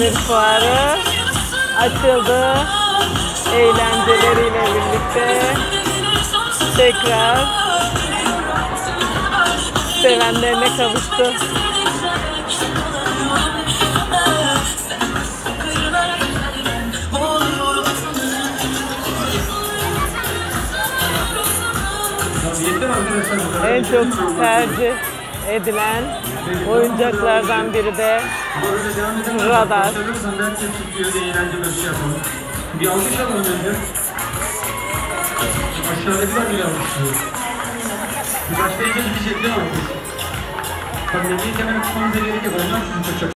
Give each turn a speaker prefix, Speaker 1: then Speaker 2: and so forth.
Speaker 1: Şehir Fuarı açıldı. Eğlenceleriyle birlikte tekrar sevenlerine kavuştu. En çok tercih edilen oyuncaklardan biri de. Radar.
Speaker 2: Bir alkış alalım önce. Aşağıdakiler bile alkışlıyor. Bir başlayınca bir şey değil mi? Tabii ne kemer tutmamıza gerek